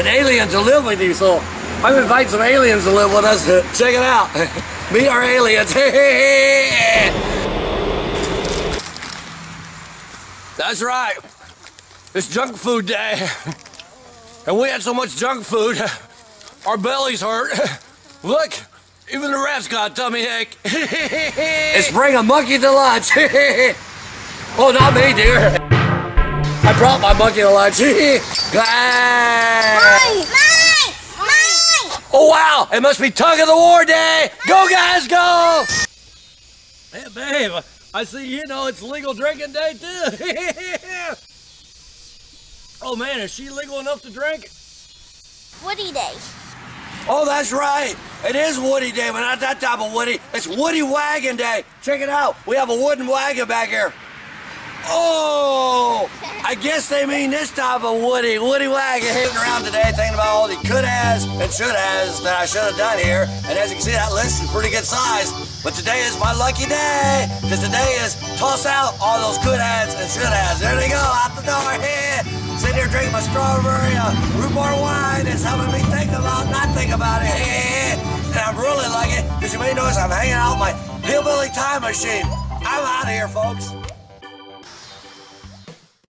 an alien to live with you, so I'm inviting some aliens to live with us. Check it out. Meet our aliens. That's right. It's junk food day. And we had so much junk food, our bellies hurt. Look, even the rats got tummy ache. it's bring a monkey to lunch. oh, not me, dear. I brought my monkey to lunch. Mine! Mine! Mine! Oh, wow. It must be tug of the war day. Go, guys, go. Hey, babe. I see you know it's legal drinking day, too. oh, man. Is she legal enough to drink? Woody Day. Oh, that's right. It is Woody Day, but not that type of Woody. It's Woodie Wagon Day. Check it out. We have a wooden wagon back here. Oh, I guess they mean this type of Woody. Woodie Wagon hitting around today thinking about all the could has and should has that I should have done here. And as you can see, that list is pretty good size. But today is my lucky day because today is toss out all those could has and should has. There they go, out the door here. Sitting here drinking my strawberry uh, rhubarb wine. It's helping me think about not think about it. And I'm really it because you may notice I'm hanging out my hillbilly time machine. I'm out of here, folks.